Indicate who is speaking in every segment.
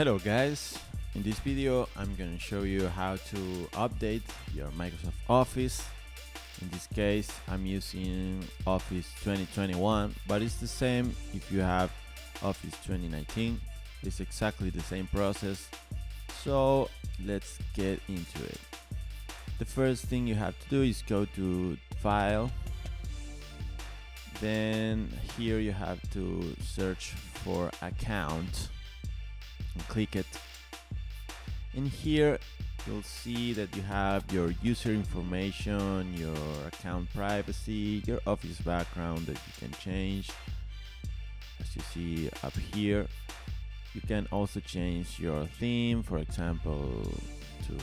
Speaker 1: Hello guys, in this video I'm going to show you how to update your Microsoft Office. In this case I'm using Office 2021 but it's the same if you have Office 2019. It's exactly the same process. So let's get into it. The first thing you have to do is go to File. Then here you have to search for Account and click it. In here you'll see that you have your user information, your account privacy, your office background that you can change. As you see up here, you can also change your theme, for example, to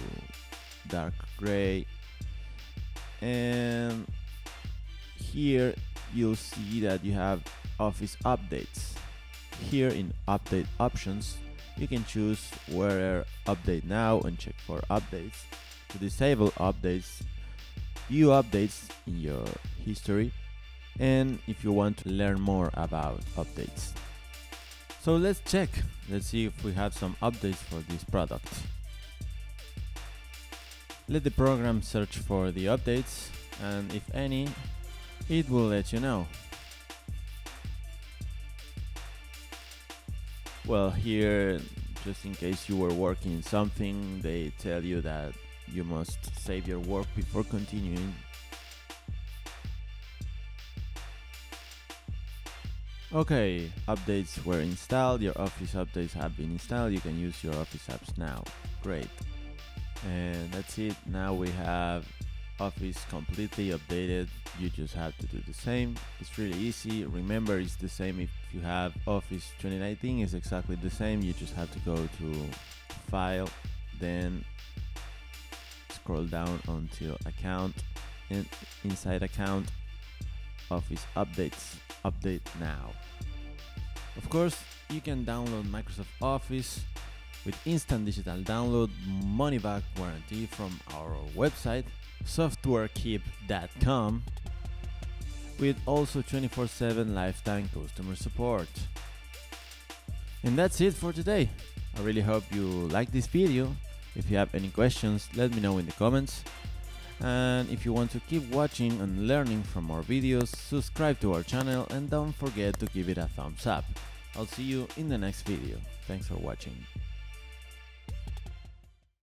Speaker 1: dark gray. And here you'll see that you have office updates. Here in update options, you can choose where update now and check for updates. To disable updates, view updates in your history and if you want to learn more about updates. So let's check. Let's see if we have some updates for this product. Let the program search for the updates and if any, it will let you know. Well, here, just in case you were working something, they tell you that you must save your work before continuing. Okay, updates were installed, your Office updates have been installed, you can use your Office apps now. Great. And that's it, now we have Office completely updated. You just have to do the same. It's really easy. Remember, it's the same if you have Office 2019. It's exactly the same. You just have to go to File, then scroll down until Account, and inside Account, Office Updates. Update now. Of course, you can download Microsoft Office with instant digital download, money back guarantee from our website softwarekeep.com with also 24/7 lifetime customer support. And that's it for today. I really hope you like this video. If you have any questions, let me know in the comments. And if you want to keep watching and learning from our videos, subscribe to our channel and don't forget to give it a thumbs up. I'll see you in the next video. Thanks for watching.